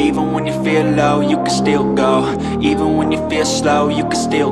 Even when you feel low, you can still go. Even when you feel slow, you can still